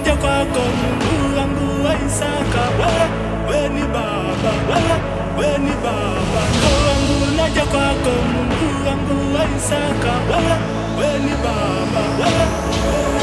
kuja kwako Mungu wangu wa Isaka, wewe we ni baba, wewe we ni baba, roho wangu naja kwako Mungu wangu wa Isaka, wewe we ni baba, wewe we